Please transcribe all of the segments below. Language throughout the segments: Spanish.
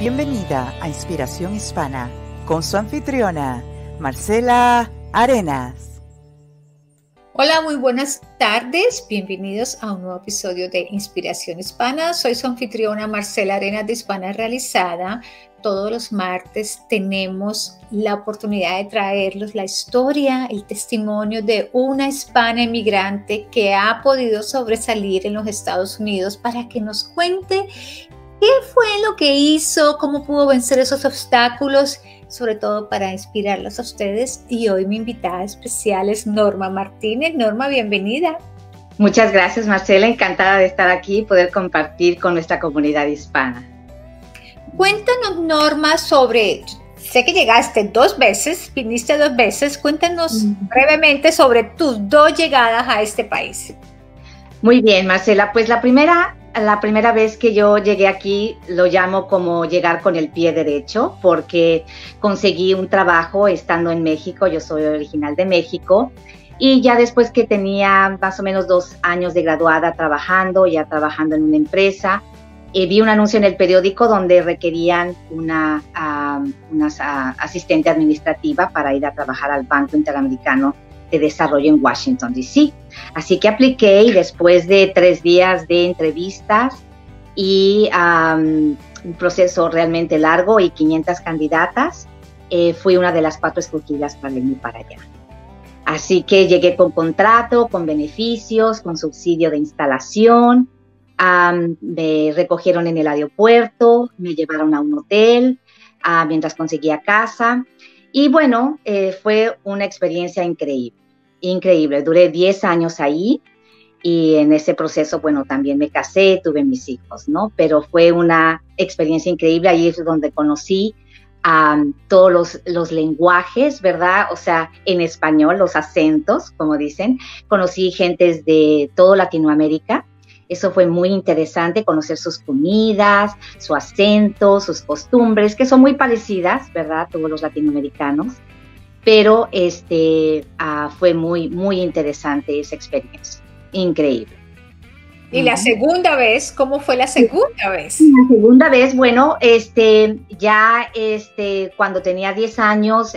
Bienvenida a Inspiración Hispana con su anfitriona, Marcela Arenas. Hola, muy buenas tardes. Bienvenidos a un nuevo episodio de Inspiración Hispana. Soy su anfitriona Marcela Arenas de Hispana Realizada. Todos los martes tenemos la oportunidad de traerlos la historia, el testimonio de una hispana emigrante que ha podido sobresalir en los Estados Unidos para que nos cuente ¿Qué fue lo que hizo? ¿Cómo pudo vencer esos obstáculos? Sobre todo para inspirarlos a ustedes. Y hoy mi invitada especial es Norma Martínez. Norma, bienvenida. Muchas gracias, Marcela. Encantada de estar aquí y poder compartir con nuestra comunidad hispana. Cuéntanos, Norma, sobre sé que llegaste dos veces, viniste dos veces. Cuéntanos brevemente sobre tus dos llegadas a este país. Muy bien, Marcela. Pues la primera la primera vez que yo llegué aquí lo llamo como llegar con el pie derecho porque conseguí un trabajo estando en México, yo soy original de México y ya después que tenía más o menos dos años de graduada trabajando, ya trabajando en una empresa, eh, vi un anuncio en el periódico donde requerían una, una asistente administrativa para ir a trabajar al Banco Interamericano de Desarrollo en Washington, D.C. Así que apliqué y después de tres días de entrevistas y un proceso realmente largo y 500 candidatas, eh, fui una de las cuatro escogidas para irme para allá. Así que llegué con contrato, con beneficios, con subsidio de instalación, me recogieron en el aeropuerto, me llevaron a un hotel ah, mientras conseguía casa. Y bueno, eh, fue una experiencia increíble increíble. Duré 10 años ahí y en ese proceso, bueno, también me casé, tuve mis hijos, ¿no? Pero fue una experiencia increíble. Ahí es donde conocí a todos los, los, lenguajes, ¿verdad? O sea, en español, los acentos, como dicen. Conocí gentes de toda Latinoamérica. Eso fue muy interesante, conocer sus comidas, su acento, sus costumbres, que son muy parecidas, ¿verdad? Todos los latinoamericanos pero este, ah, fue muy, muy interesante esa experiencia, increíble. ¿Y la segunda vez? ¿Cómo fue la segunda vez? La segunda vez, bueno, este, ya este, cuando tenía 10 años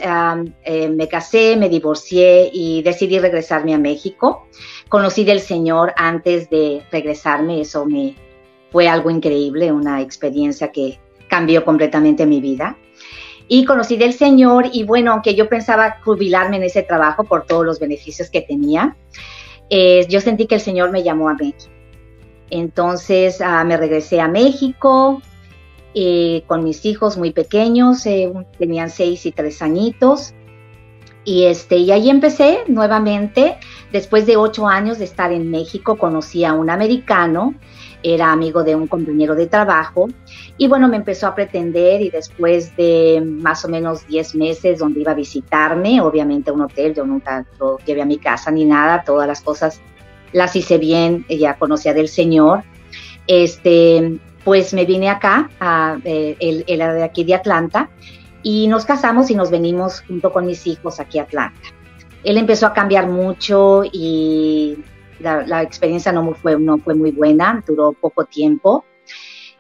eh, me casé, me divorcié y decidí regresarme a México. Conocí del Señor antes de regresarme, eso me fue algo increíble, una experiencia que cambió completamente mi vida y conocí del Señor y bueno, aunque yo pensaba jubilarme en ese trabajo por todos los beneficios que tenía, eh, yo sentí que el Señor me llamó a México. Entonces ah, me regresé a México eh, con mis hijos muy pequeños, eh, tenían seis y tres añitos. Y, este, y ahí empecé nuevamente, después de ocho años de estar en México, conocí a un americano era amigo de un compañero de trabajo y bueno, me empezó a pretender y después de más o menos 10 meses donde iba a visitarme, obviamente un hotel, yo nunca lo llevé a mi casa ni nada, todas las cosas las hice bien, ya conocía del Señor, este, pues me vine acá, a, eh, él, era de aquí de Atlanta, y nos casamos y nos venimos junto con mis hijos aquí a Atlanta. Él empezó a cambiar mucho y la, experiencia no fue, no fue muy buena, duró poco tiempo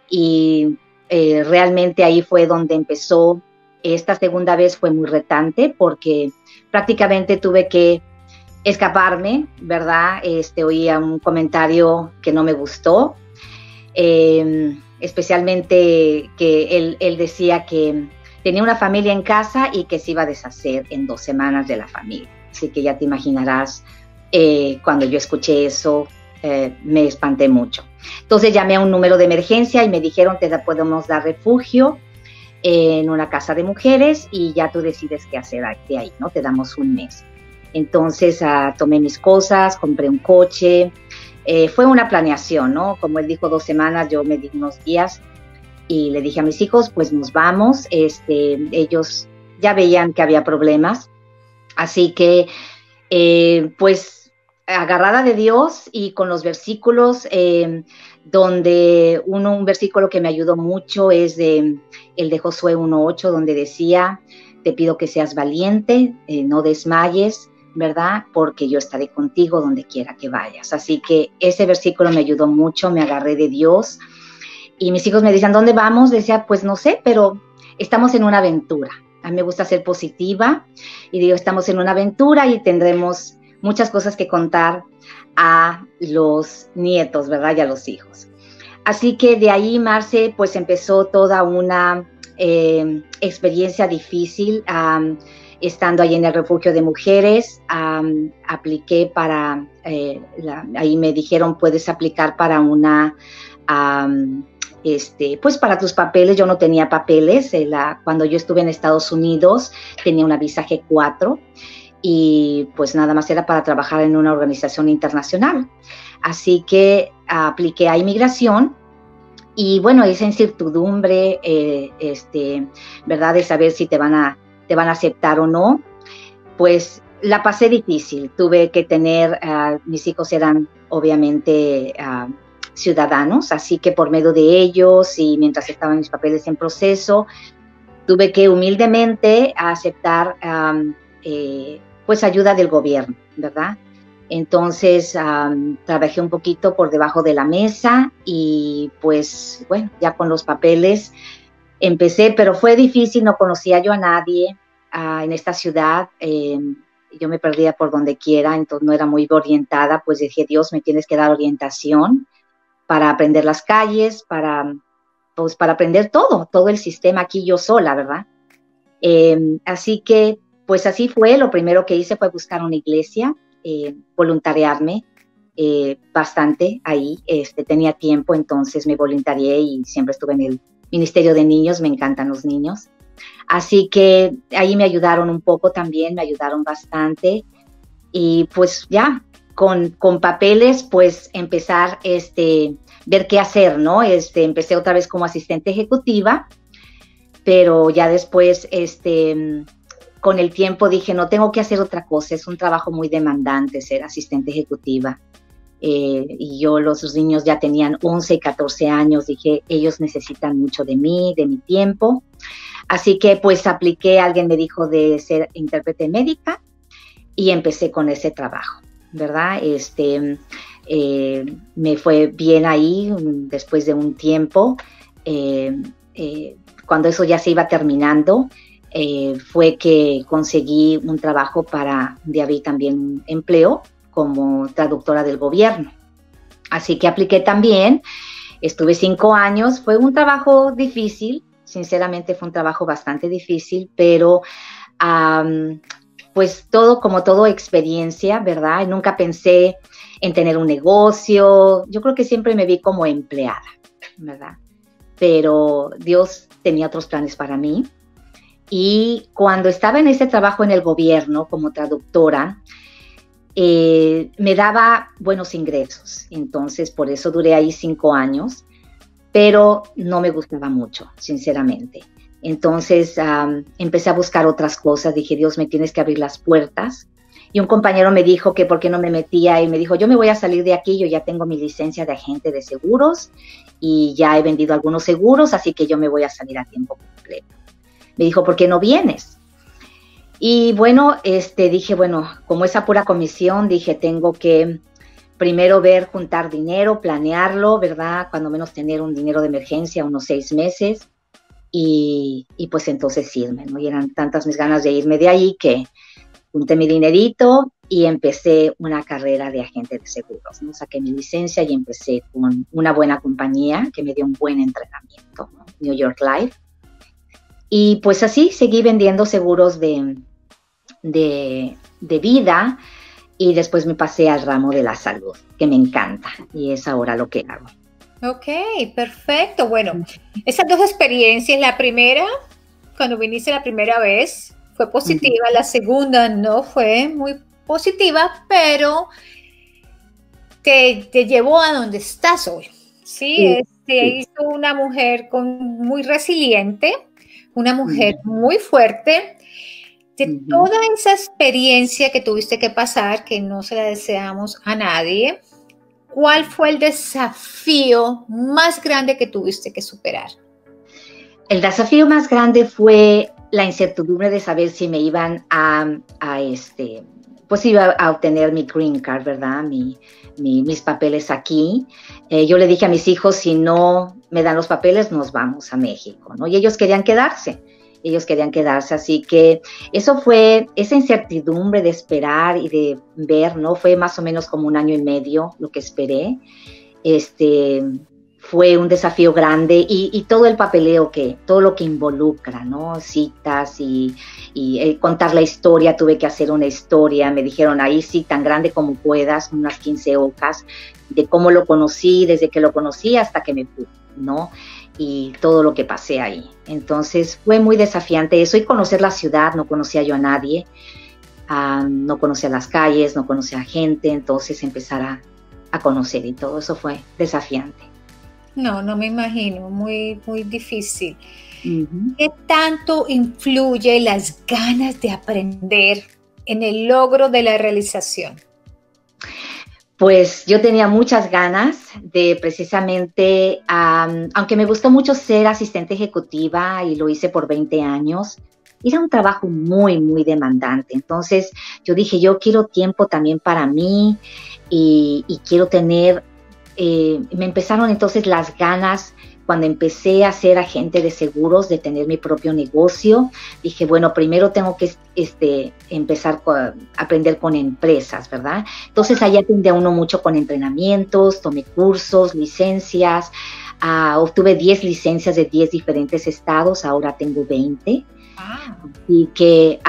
y eh, realmente ahí fue donde empezó. Esta segunda vez fue muy retante porque prácticamente tuve que escaparme, ¿verdad? Este, oía un comentario que no me gustó, em, especialmente que él, él decía que tenía una familia en casa y que se iba a deshacer en dos semanas de la familia. Así que ya te imaginarás eh, cuando yo escuché eso, eh, me espanté mucho. Entonces llamé a un número de emergencia y me dijeron, te podemos dar refugio en una casa de mujeres y ya tú decides qué hacer de ahí, ¿no? Te damos un mes. Entonces ah, tomé mis cosas, compré un coche. Eh, fue una planeación, ¿no? Como él dijo, dos semanas, yo me di unos días y le dije a mis hijos, pues nos vamos. Este, ellos ya veían que había problemas. Así que, pues agarrada de Dios y con los versículos, eh, donde uno, un versículo que me ayudó mucho es de, el de Josué 1.8, donde decía, te pido que seas valiente, eh, no desmayes, ¿verdad? Porque yo estaré contigo donde quiera que vayas. Así que ese versículo me ayudó mucho, me agarré de Dios Y mis hijos me decían, ¿dónde vamos? Decía, pues no sé, pero estamos en una aventura. A mí me gusta ser positiva y digo, estamos en una aventura y tendremos muchas cosas que contar a los nietos, ¿verdad? Y a los hijos. Así que de ahí, Marce, pues empezó toda una eh, experiencia difícil. estando ahí en el refugio de mujeres, apliqué para, eh, ahí me dijeron, puedes aplicar para una, este, pues para tus papeles, yo no tenía papeles, eh, cuando yo estuve en Estados Unidos tenía una visa G4 y pues nada más era para trabajar en una organización internacional. Así que apliqué a inmigración y bueno, esa incertidumbre, eh, este, ¿verdad? De saber si te van, a, te van a aceptar o no, pues la pasé difícil. Tuve que tener, ah, mis hijos eran obviamente ah, ciudadanos, así que por medio de ellos y mientras estaban mis papeles en proceso, tuve que humildemente aceptar eh, pues ayuda del gobierno, ¿verdad? Entonces trabajé un poquito por debajo de la mesa y pues bueno, ya con los papeles empecé, pero fue difícil, no conocía yo a nadie ah, en esta ciudad. Em, yo me perdía por donde quiera, entonces no era muy orientada, pues dije, Dios, me tienes que dar orientación para aprender las calles, para, pues, para aprender todo, todo el sistema aquí yo sola, ¿verdad? Em, así que, pues así fue, lo primero que hice fue buscar una iglesia, eh, voluntariarme eh, bastante ahí. Este, tenía tiempo, entonces me voluntarié y siempre estuve en el Ministerio de Niños, me encantan los niños. Así que ahí me ayudaron un poco también, me ayudaron bastante. Y pues ya, con, con papeles, pues empezar, este, ver qué hacer, ¿no? Este, empecé otra vez como asistente ejecutiva, pero ya después, este, con el tiempo dije, no tengo que hacer otra cosa, es un trabajo muy demandante ser asistente ejecutiva. Eh, y yo, los niños ya tenían 11 y 14 años, dije, ellos necesitan mucho de mí, de mi tiempo. Así que pues apliqué, alguien me dijo de ser intérprete médica y empecé con ese trabajo, ¿verdad? Este, eh, me fue bien ahí después de un tiempo. Eh, cuando eso ya se iba terminando, eh, fue que conseguí un trabajo para, de ahí también un empleo como traductora del gobierno. Así que apliqué también, estuve cinco años, fue un trabajo difícil, sinceramente fue un trabajo bastante difícil, pero pues todo como todo experiencia, ¿verdad? Nunca pensé en tener un negocio, yo creo que siempre me vi como empleada, ¿verdad? Pero Dios tenía otros planes para mí y cuando estaba en ese trabajo en el gobierno como traductora, eh, me daba buenos ingresos. Entonces, por eso duré ahí cinco años, pero no me gustaba mucho, sinceramente. Entonces, empecé a buscar otras cosas. Dije, Dios, me tienes que abrir las puertas. Y un compañero me dijo que por qué no me metía y me dijo, yo me voy a salir de aquí, yo ya tengo mi licencia de agente de seguros y ya he vendido algunos seguros, así que yo me voy a salir a tiempo completo me dijo, ¿por qué no vienes? Y bueno, este, dije, bueno, como esa pura comisión, dije, tengo que primero ver, juntar dinero, planearlo, ¿verdad? Cuando menos tener un dinero de emergencia, unos seis meses, y, pues entonces irme, ¿no? Y eran tantas mis ganas de irme de ahí que junté mi dinerito y empecé una carrera de agente de seguros, ¿no? Saqué mi licencia y empecé con una buena compañía que me dio un buen entrenamiento, New York Life. Y pues así seguí vendiendo seguros de, de, vida y después me pasé al ramo de la salud, que me encanta y es ahora lo que hago. Ok, perfecto. Bueno, esas dos experiencias, la primera, cuando viniste la primera vez, fue positiva, la segunda no fue muy positiva, pero te, te llevó a donde estás hoy. Sí, te hizo una mujer con, muy resiliente, una mujer muy fuerte. De toda esa experiencia que tuviste que pasar, que no se la deseamos a nadie, ¿cuál fue el desafío más grande que tuviste que superar? El desafío más grande fue la incertidumbre de saber si me iban a, este, pues iba a obtener mi green card, ¿verdad? mis papeles aquí. Eh, yo le dije a mis hijos, si no me dan los papeles, nos vamos a México, ¿no? Y ellos querían quedarse, ellos querían quedarse, así que eso fue, esa incertidumbre de esperar y de ver, ¿no? Fue más o menos como un año y medio lo que esperé. Este, fue un desafío grande y, todo el papeleo que, todo lo que involucra, ¿no? Citas y, eh, contar la historia, tuve que hacer una historia, me dijeron ahí sí, tan grande como puedas, unas 15 hojas, de cómo lo conocí, desde que lo conocí hasta que me fui, ¿no? Y todo lo que pasé ahí. Entonces fue muy desafiante eso y conocer la ciudad, no conocía yo a nadie, ah, no conocía las calles, no conocía a gente, entonces empezar a, a conocer y todo eso fue desafiante. No, no me imagino, muy, muy difícil. ¿Qué tanto influye las ganas de aprender en el logro de la realización? Pues yo tenía muchas ganas de precisamente, aunque me gustó mucho ser asistente ejecutiva y lo hice por 20 años, era un trabajo muy, muy demandante. Entonces yo dije, yo quiero tiempo también para mí y, quiero tener eh, me empezaron entonces las ganas cuando empecé a ser agente de seguros, de tener mi propio negocio, dije, bueno, primero tengo que este, empezar a aprender con empresas, ¿verdad? Entonces ahí aprendí a uno mucho con entrenamientos, tomé cursos, licencias, ah, obtuve 10 licencias de 10 diferentes estados, ahora tengo 20. Y, que,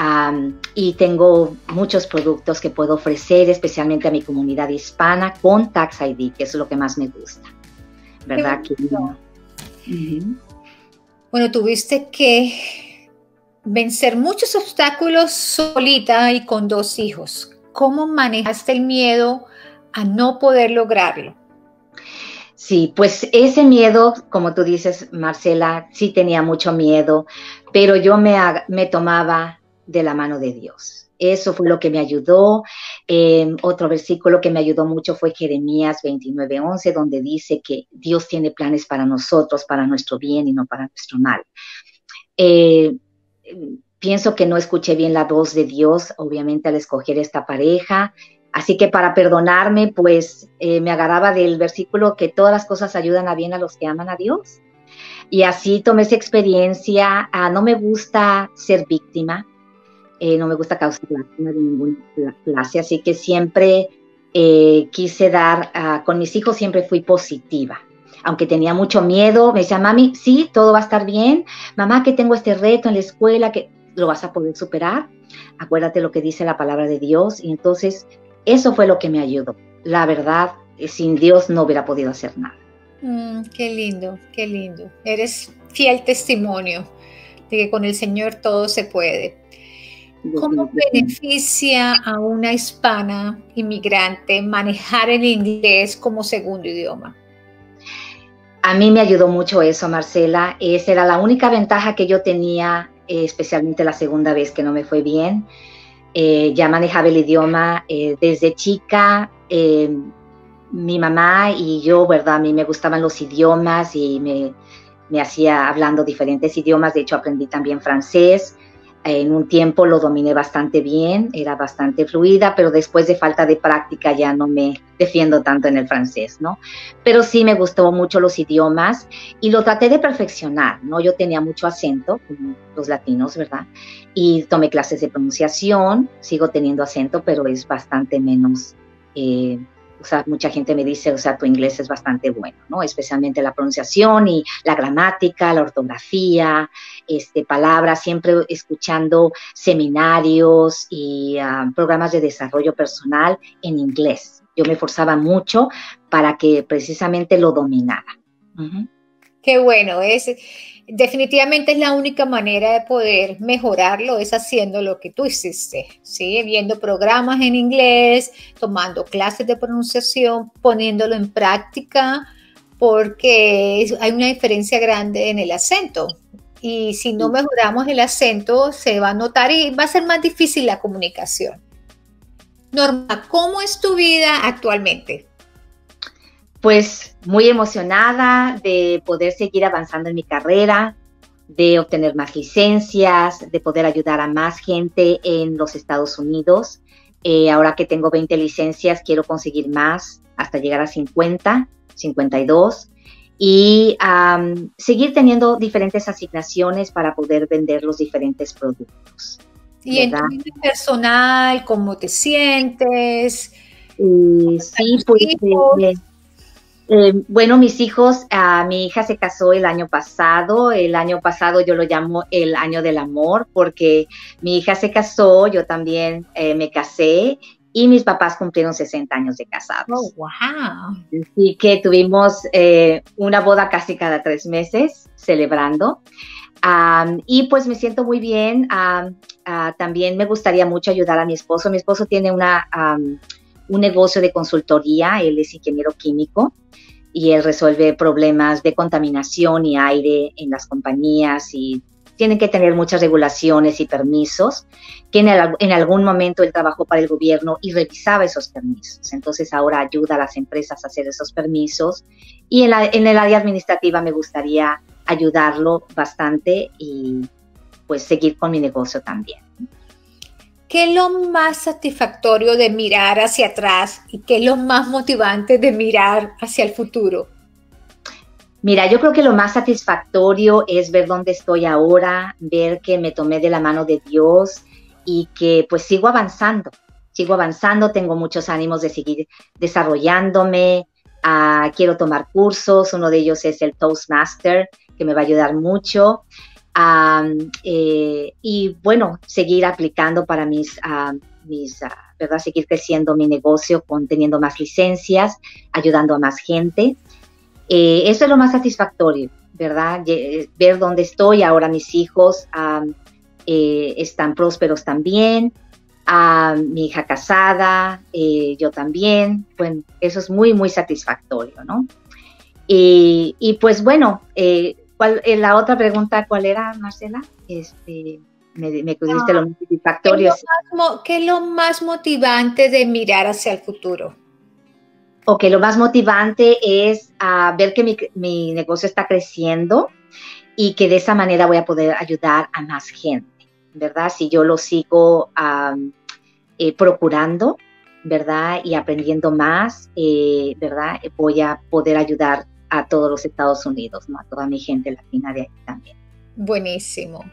y tengo muchos productos que puedo ofrecer, especialmente a mi comunidad hispana, con Tax ID, que es lo que más me gusta. ¿Verdad? Bueno, tuviste que vencer muchos obstáculos solita y con dos hijos. ¿Cómo manejaste el miedo a no poder lograrlo? Sí, pues ese miedo, como tú dices, Marcela, sí tenía mucho miedo, pero yo me, me tomaba de la mano de Dios. Eso fue lo que me ayudó. Em, otro versículo que me ayudó mucho fue Jeremías 29:11, donde dice que Dios tiene planes para nosotros, para nuestro bien y no para nuestro mal. Eh, pienso que no escuché bien la voz de Dios, obviamente, al escoger esta pareja. Así que para perdonarme, pues eh, me agarraba del versículo que todas las cosas ayudan a bien a los que aman a Dios. Y así tomé esa experiencia. Ah, no me gusta ser víctima, eh, no me gusta causar lástima de ninguna clase, así que siempre eh, quise dar, ah, con mis hijos siempre fui positiva. Aunque tenía mucho miedo, me decía, mami, sí, todo va a estar bien. Mamá, que tengo este reto en la escuela, que lo vas a poder superar. Acuérdate lo que dice la palabra de Dios. Y entonces eso fue lo que me ayudó. La verdad, eh, sin Dios no hubiera podido hacer nada. Mm, qué lindo, qué lindo. Eres fiel testimonio de que con el Señor todo se puede. ¿Cómo beneficia a una hispana inmigrante manejar el inglés como segundo idioma? A mí me ayudó mucho eso, Marcela. Esa era la única ventaja que yo tenía, eh, especialmente la segunda vez que no me fue bien. Eh, ya manejaba el idioma eh, desde chica. Eh, mi mamá y yo, ¿verdad? A mí me gustaban los idiomas y me, me hacía hablando diferentes idiomas. De hecho, aprendí también francés. En un tiempo lo dominé bastante bien, era bastante fluida, pero después de falta de práctica ya no me defiendo tanto en el francés, ¿no? Pero sí me gustó mucho los idiomas y lo traté de perfeccionar, ¿no? Yo tenía mucho acento, los latinos, ¿verdad? Y tomé clases de pronunciación, sigo teniendo acento, pero es bastante menos eh, o sea, mucha gente me dice, o sea, tu inglés es bastante bueno, ¿no? Especialmente la pronunciación y la gramática, la ortografía, este, palabras, siempre escuchando seminarios y ah, programas de desarrollo personal en inglés. Yo me esforzaba mucho para que precisamente lo dominara. Qué bueno, es definitivamente es la única manera de poder mejorarlo, es haciendo lo que tú hiciste, ¿sí? Viendo programas en inglés, tomando clases de pronunciación, poniéndolo en práctica, porque hay una diferencia grande en el acento. Y si no mejoramos el acento, se va a notar y va a ser más difícil la comunicación. Norma, ¿cómo es tu vida actualmente? Pues muy emocionada de poder seguir avanzando en mi carrera, de obtener más licencias, de poder ayudar a más gente en los Estados Unidos. Eh, ahora que tengo 20 licencias, quiero conseguir más hasta llegar a 50, 52. y seguir teniendo diferentes asignaciones para poder vender los diferentes productos. Y en tu vida personal, ¿cómo te sientes? sí, pues eh, bueno, mis hijos, uh, mi hija se casó el año pasado, el año pasado yo lo llamo el año del amor porque mi hija se casó, yo también eh, me casé y mis papás cumplieron 60 años de casados. Oh, wow. Así que tuvimos eh, una boda casi cada tres meses celebrando. y pues me siento muy bien. Ah, también me gustaría mucho ayudar a mi esposo. Mi esposo tiene una, un negocio de consultoría, él es ingeniero químico y él resuelve problemas de contaminación y aire en las compañías y tienen que tener muchas regulaciones y permisos, que en, algún momento él trabajó para el gobierno y revisaba esos permisos. Entonces ahora ayuda a las empresas a hacer esos permisos y en, en el área administrativa me gustaría ayudarlo bastante y pues seguir con mi negocio también. ¿Qué es lo más satisfactorio de mirar hacia atrás y qué es lo más motivante de mirar hacia el futuro? Mira, yo creo que lo más satisfactorio es ver dónde estoy ahora, ver que me tomé de la mano de Dios y que pues sigo avanzando, sigo avanzando, tengo muchos ánimos de seguir desarrollándome, uh, quiero tomar cursos, uno de ellos es el Toastmaster, que me va a ayudar mucho. Eh, y bueno, seguir aplicando para mis, mis ¿verdad? Seguir creciendo mi negocio con teniendo más licencias, ayudando a más gente. Eh, eso es lo más satisfactorio, ¿verdad? Ver dónde estoy, ahora mis hijos eh, están prósperos también, mi hija casada, yo también, bueno, eso es muy, muy satisfactorio, ¿no? Y, y pues bueno, eh, la otra pregunta, ¿cuál era, Marcela? Este, me, me lo más satisfactorio. ¿Qué es, lo más, motivante de mirar hacia el futuro? Ok, lo más motivante es ah, ver que mi, negocio está creciendo y que de esa manera voy a poder ayudar a más gente, ¿verdad? Si yo lo sigo eh, procurando, ¿verdad? Y aprendiendo más, eh, ¿verdad? Voy a poder ayudar a todos los Estados Unidos, ¿no? a toda mi gente latina de aquí también. Buenísimo.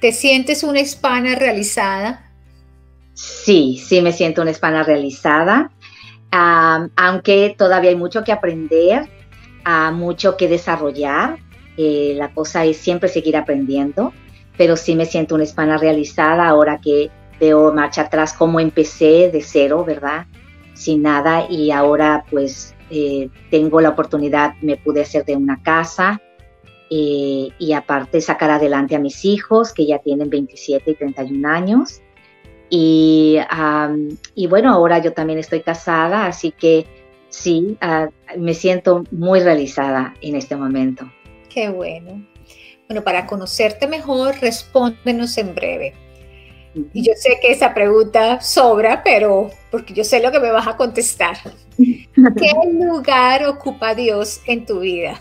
¿Te sientes una hispana realizada? Sí, sí me siento una hispana realizada, aunque todavía hay mucho que aprender, mucho que desarrollar. Eh, la cosa es siempre seguir aprendiendo, pero sí me siento una hispana realizada ahora que veo marcha atrás cómo empecé de cero, ¿verdad? Sin nada y ahora pues eh, tengo la oportunidad, me pude hacer de una casa eh, y aparte sacar adelante a mis hijos que ya tienen 27 y 31 años. Y, y bueno, ahora yo también estoy casada, así que sí, ah, me siento muy realizada en este momento. Qué bueno. Bueno, para conocerte mejor, respóndenos en breve. Y yo sé que esa pregunta sobra, pero porque yo sé lo que me vas a contestar. ¿Qué lugar ocupa Dios en tu vida?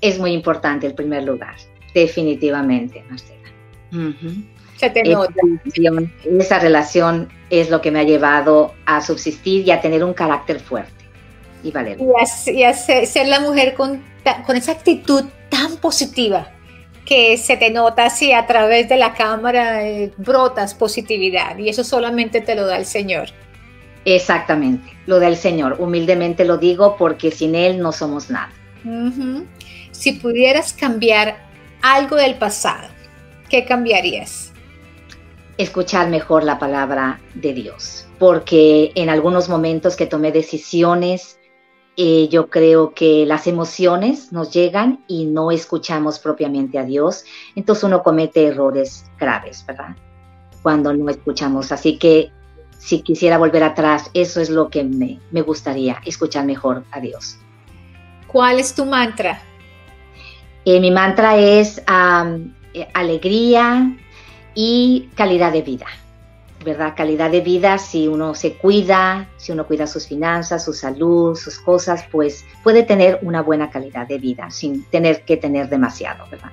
Es muy importante el primer lugar, definitivamente, Marcela. Se te nota. Esa relación es lo que me ha llevado a subsistir y a tener un carácter fuerte y valer. Y a, ser, la mujer con, con esa actitud tan positiva que se te nota así a través de la cámara, eh, brotas positividad y eso solamente te lo da el Señor. Exactamente, lo da el Señor. Humildemente lo digo porque sin Él no somos nada. Si pudieras cambiar algo del pasado, ¿qué cambiarías? Escuchar mejor la palabra de Dios, porque en algunos momentos que tomé decisiones, eh, yo creo que las emociones nos llegan y no escuchamos propiamente a Dios, entonces uno comete errores graves, ¿verdad? Cuando no escuchamos. Así que si quisiera volver atrás, eso es lo que me, gustaría, escuchar mejor a Dios. ¿Cuál es tu mantra? Eh, mi mantra es eh, alegría y calidad de vida. ¿verdad? Calidad de vida, si uno se cuida, si uno cuida sus finanzas, su salud, sus cosas, pues puede tener una buena calidad de vida sin tener que tener demasiado, ¿verdad?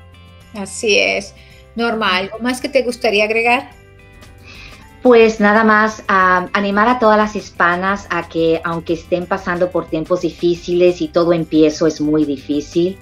Así es. Normal. ¿Algo más que te gustaría agregar? Pues nada más animar a todas las hispanas a que aunque estén pasando por tiempos difíciles y todo empiezo es muy difícil,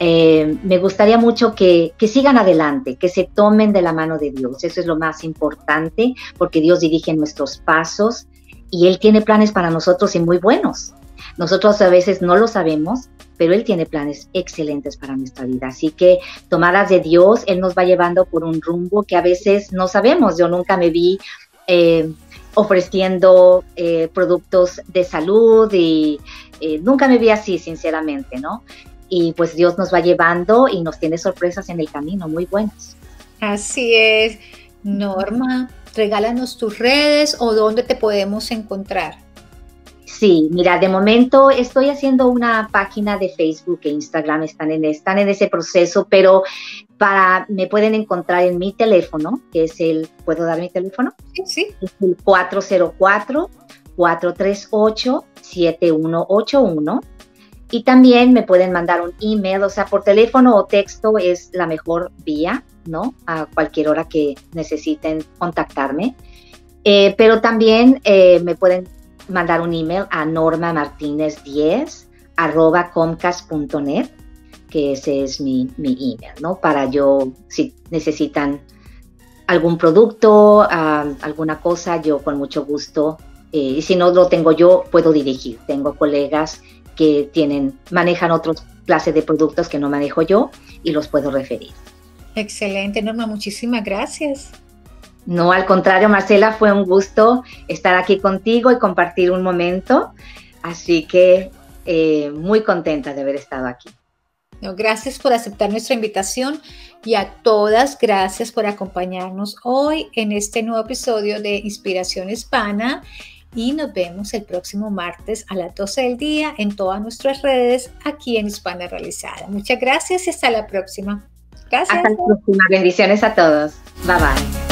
eh, me gustaría mucho que, que, sigan adelante, que se tomen de la mano de Dios. Eso es lo más importante porque Dios dirige nuestros pasos y Él tiene planes para nosotros y muy buenos. Nosotros a veces no lo sabemos, pero Él tiene planes excelentes para nuestra vida. Así que tomadas de Dios, Él nos va llevando por un rumbo que a veces no sabemos. Yo nunca me vi eh, ofreciendo eh, productos de salud y eh, nunca me vi así, sinceramente, ¿no? Y pues Dios nos va llevando y nos tiene sorpresas en el camino muy buenas. Así es. Norma, regálanos tus redes o dónde te podemos encontrar. Sí, mira, de momento estoy haciendo una página de Facebook e Instagram, están en, están en ese proceso, pero para, me pueden encontrar en mi teléfono, que es el, ¿puedo dar mi teléfono? Sí, sí. Es el 404-438-7181. Y también me pueden mandar un email, o sea, por teléfono o texto es la mejor vía, ¿no? A cualquier hora que necesiten contactarme. Eh, pero también eh, me pueden mandar un email a normamartinez10 arroba comcast.net, que ese es mi, mi, email, ¿no? Para yo, si necesitan algún producto, alguna cosa, yo con mucho gusto, eh, y si no lo tengo yo, puedo dirigir. Tengo colegas que tienen, manejan otros clases de productos que no manejo yo y los puedo referir. Excelente, Norma, muchísimas gracias. No, al contrario, Marcela, fue un gusto estar aquí contigo y compartir un momento. Así que eh, muy contenta de haber estado aquí. gracias por aceptar nuestra invitación y a todas gracias por acompañarnos hoy en este nuevo episodio de Inspiración Hispana y nos vemos el próximo martes a las 12 del día en todas nuestras redes aquí en Hispana Realizada. Muchas gracias y hasta la próxima. Gracias. Hasta la próxima. Bendiciones a todos. Bye bye.